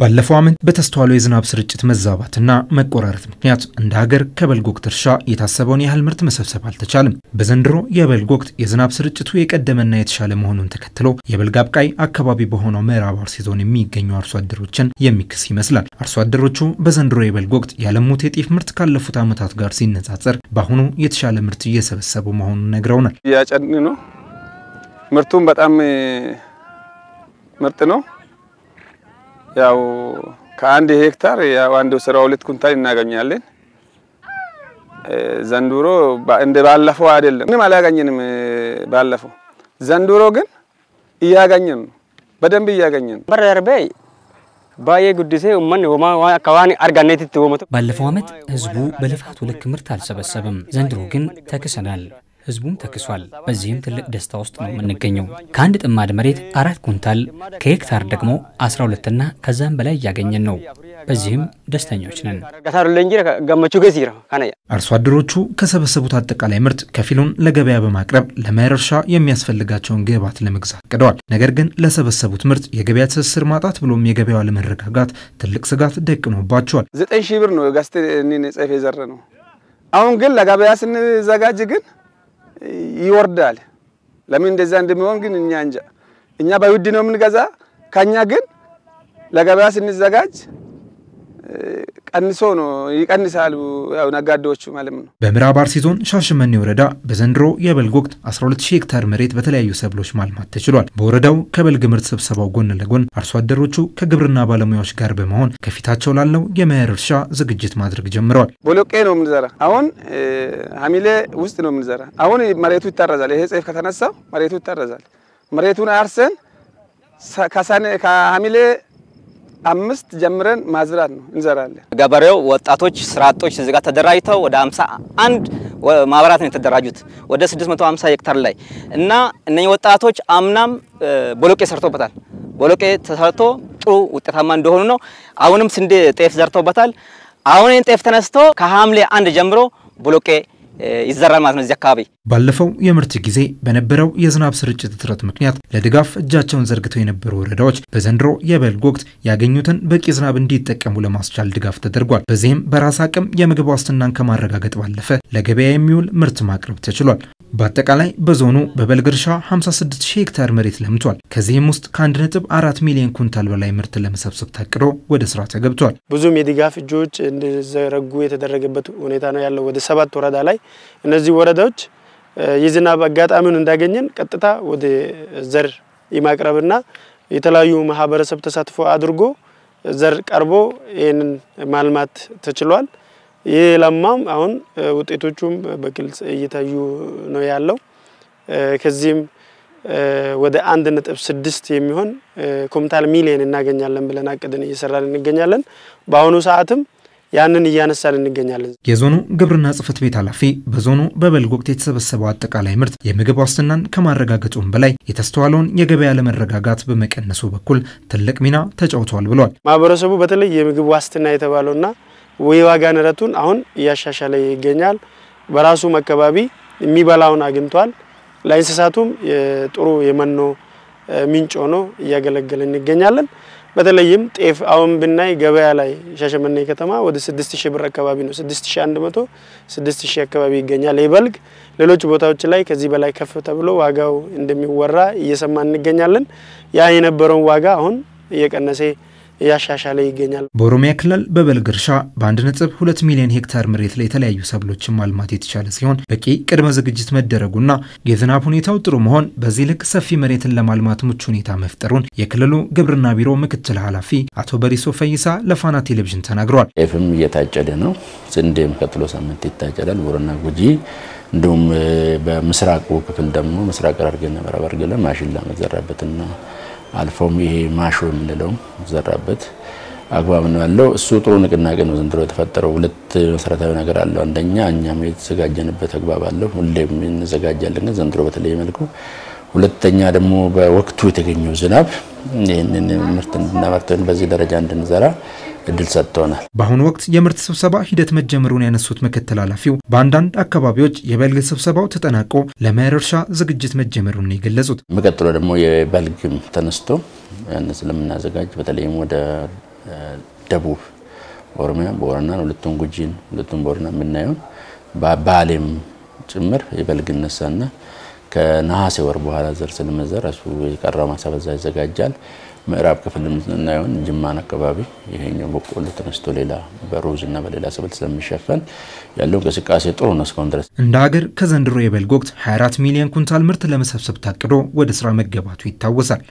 ባለፈው ዓመት በተስተዋለው የዝናብ ስርጭት መዛባትና መቆራረጥ ምክንያት እንደ ሀገር ከበልግ ወቅት እርሻ የታሰበውን ያህል ምርት መሰብሰብ አልተቻለም። በዘንድሮ የበልግ ወቅት የዝናብ ስርጭቱ የቀደመና የተሻለ መሆኑን ተከትሎ የበልግ አብቃይ አካባቢ በሆነው ምዕራብ አርሲ ዞን የሚገኙ አርሶ አደሮችን የሚክስ ይመስላል። አርሶ አደሮቹ በዘንድሮ የበልግ ወቅት ያለሙት የጤፍ ምርት ካለፉት ዓመታት ጋር ሲነጻጸር በአሁኑ የተሻለ ምርት እየሰበሰቡ መሆኑን ነግረውናል። እያጨን ነው። ምርቱም በጣም ምርጥ ነው። ያው ከአንድ ሄክታር ያው አንድ አስራ ሁለት ኩንታል እናገኛለን። ዘንድሮ እንደ ባለፈው አይደለም፣ ምንም አላገኘንም ባለፈው። ዘንድሮ ግን እያገኘን ነው፣ በደንብ እያገኘን ነው። በረርቤ ባዬ ጉዲሴ ኡመን አካባቢ አርጋኔት ባለፈው ዓመት ህዝቡ በልፋቱ ልክ ምርት አልሰበሰብም። ዘንድሮ ግን ተክሰናል። ህዝቡም ተክሷል። በዚህም ትልቅ ደስታ ውስጥ ነው የምንገኘው። ከአንድ ጥማድ መሬት አራት ኩንታል ከሄክታር ደግሞ 12ና ከዛም በላይ እያገኘን ነው። በዚህም ደስተኞች ነን። አርሶ አደሮቹ ከሰበሰቡት አጠቃላይ ምርት ከፊሉን ለገበያ በማቅረብ ለመኸር እርሻ የሚያስፈልጋቸውን ግብዓት ለመግዛት አቅደዋል። ነገር ግን ለሰበሰቡት ምርት የገበያ ትስስር ማጣት ብሎም የገበያው አለመረጋጋት ትልቅ ስጋት ደቅኖባቸዋል። ዘጠኝ ሺህ ብር ነው ገዝተን ጤፍ የዘረ ነው። አሁን ግን ለገበያ ስንዘጋጅ ግን ይወርዳል። ለምን እንደዛ እንደሚሆን ግን እኛ እንጃ። እኛ በውድ ነው የምንገዛ፣ ከኛ ግን ለገበያ ስንዘጋጅ ቀንሶ ነው ይቀንሳሉ፣ ያው ነጋዴዎቹ ማለት ነው። በምዕራብ አርሲ ዞን ሻሸመኔ ወረዳ በዘንድሮ የበልግ ወቅት 120 ሄክታር መሬት በተለያዩ ሰብሎች ማልማት ተችሏል። በወረዳው ከበልግ ምርት ስብሰባው ጎን ለጎን አርሶ አደሮቹ ከግብርና ባለሙያዎች ጋር በመሆን ከፊታቸው ላለው የመኸር እርሻ ዝግጅት ማድረግ ጀምረዋል። ቦሎቄ ነው የምንዘራ። አሁን ሐምሌ ውስጥ ነው የምንዘራ። አሁን መሬቱ ይታረዛል። ይሄ ጤፍ ከተነሳው መሬቱ ይታረዛል። መሬቱን አርሰን ከሐምሌ አምስት ጀምረን ማዝራት ነው እንዘራለን። ገበሬው ወጣቶች፣ ስራ አጦች እዚህ ጋር ተደራጅተው ወደ 51 ማህበራት ነው የተደራጁት ወደ 650 ሄክታር ላይ እና እነኚህ ወጣቶች አምናም ቦሎቄ ሰርቶበታል። ቦሎቄ ተሰርቶ ጥሩ ውጤታማ እንደሆኑ ነው። አሁንም ስንዴ ጤፍ ዘርተውበታል። አሁን ጤፍ ተነስቶ ከሐምሌ አንድ ጀምሮ ቦሎቄ ይዘራል ማለት ነው እዚህ አካባቢ። ባለፈው የምርት ጊዜ በነበረው የዝናብ ስርጭት እጥረት ምክንያት ለድጋፍ እጃቸውን ዘርግተው የነበሩ ወረዳዎች በዘንድሮ የበልግ ወቅት ያገኙትን በቂ ዝናብ እንዲጠቀሙ ለማስቻል ድጋፍ ተደርጓል። በዚህም በራስ አቅም የምግብ ዋስትናን ከማረጋገጥ ባለፈ ለገበያ የሚውል ምርት ማቅረብ ተችሏል። በአጠቃላይ በዞኑ በበልግ እርሻ 56 ሺህ ሄክታር መሬት ለምቷል። ከዚህም ውስጥ ከ1.4 ሚሊዮን ኩንታል በላይ ምርት ለመሰብሰብ ታቅዶ ወደ ስራ ተገብቷል። ብዙም የድጋፍ እጆች እንዲዘረጉ የተደረገበት ሁኔታ ነው ያለው ወደ ሰባት ወረዳ ላይ እነዚህ ወረዳዎች የዝናብ አጋጣሚውን እንዳገኘን ቀጥታ ወደ ዘር የማቅረብና የተለያዩ ማህበረሰብ ተሳትፎ አድርጎ ዘር ቀርቦ ይህንን ማልማት ተችሏል። ይህ ለማም አሁን ውጤቶቹም በግልጽ እየታዩ ነው ያለው። ከዚህም ወደ አንድ ነጥብ ስድስት የሚሆን ኩንታል ሚሊየን እናገኛለን ብለን አቅደን እየሰራን እንገኛለን። በአሁኑ ሰዓትም ያንን እያነሳን እንገኛለን። የዞኑ ግብርና ጽሕፈት ቤት ኃላፊ በዞኑ በበልግ ወቅት የተሰበሰበው አጠቃላይ ምርት የምግብ ዋስትናን ከማረጋገጡም በላይ የተስተዋለውን የገበያ አለመረጋጋት በመቀነሱ በኩል ትልቅ ሚና ተጫውተዋል ብለዋል። ማህበረሰቡ በተለይ የምግብ ዋስትና የተባለውና የዋጋ ንረቱን አሁን እያሻሻለ ይገኛል። በራሱም አካባቢ የሚበላውን አግኝቷል። ለእንስሳቱም ጥሩ የመኖ ምንጭ ሆኖ እያገለገለ እንገኛለን። በተለይም ጤፍ አሁን ብናይ ገበያ ላይ ሻሸመኔ ከተማ ወደ 6000 ብር አካባቢ ነው። 6100 6000 አካባቢ ይገኛል የበልግ ሌሎች ቦታዎች ላይ ከዚህ በላይ ከፍ ተብሎ ዋጋው እንደሚወራ እየሰማ እንገኛለን። ያ የነበረውን ዋጋ አሁን እየቀነሰ እያሻሻለ ይገኛል። በኦሮሚያ ክልል በበልግ እርሻ በአንድ ነጥብ ሁለት ሚሊዮን ሄክታር መሬት ላይ የተለያዩ ሰብሎችን ማልማት የተቻለ ሲሆን በቂ ቅድመ ዝግጅት መደረጉና የዝናብ ሁኔታው ጥሩ መሆን በዚህ ልክ ሰፊ መሬትን ለማልማት ምቹ ሁኔታ መፍጠሩን የክልሉ ግብርና ቢሮ ምክትል ኃላፊ አቶ በሪሶ ፈይሳ ለፋና ቴሌቪዥን ተናግረዋል። ጤፍም እየታጨደ ነው። ስንዴም ቀጥሎ ሳምንት ይታጨዳል። ቦረና ጉጂ እንዲሁም በምስራቁ ክፍል ደግሞ ምስራቅ ሐረርጌና ምዕራብ ሐረርጌ ማሽላ መዘራበትና አልፎም ይሄ ማሾ የምንለው ዘራበት አግባብ ነው ያለው። እሱ ጥሩ ንቅናቄ ነው ዘንድሮ የተፈጠረው። ሁለት መሰረታዊ ነገር አለው። አንደኛ እኛም የተዘጋጀንበት አግባብ አለው። ሁሌም እንዘጋጃለን፣ ግን ዘንድሮ በተለየ መልኩ። ሁለተኛ ደግሞ በወቅቱ የተገኘው ዝናብ ይህንን ምርት እንድናመርተን በዚህ ደረጃ እንድንዘራ እድል ሰጥቶናል። በአሁኑ ወቅት የምርት ስብሰባ ሂደት መጀመሩን ያነሱት ምክትል ኃላፊው በአንዳንድ አካባቢዎች የበልግ ስብሰባው ተጠናቆ ለመኸር እርሻ ዝግጅት መጀመሩን የገለጹት የሚቀጥለው ደግሞ የበልግም ተነስቶ ያን ስለምናዘጋጅ በተለይም ወደ ደቡብ ኦሮሚያ ቦረናን፣ ሁለቱን ጉጂን፣ ሁለቱን ቦረና የምናየውን ባሌም ጭምር የበልግ ይነሳና ከነሐሴ ወር በኋላ ዘር ስለመዘር እሱ የቀረው ማሳ በዛ ይዘጋጃል። ምዕራብ ክፍል የምናየውን ጅማን አካባቢ ይሄኛው በቆሎ ተነስቶ ሌላ በሩዝ እና በሌላ ሰብል ስለሚሸፈን ያለው እንቅስቃሴ ጥሩ ነው እስካሁን ድረስ። እንደ ሀገር ከዘንድሮ የበልግ ወቅት 24 ሚሊዮን ኩንታል ምርት ለመሰብሰብ ታቅዶ ወደ ስራ መገባቱ ይታወሳል።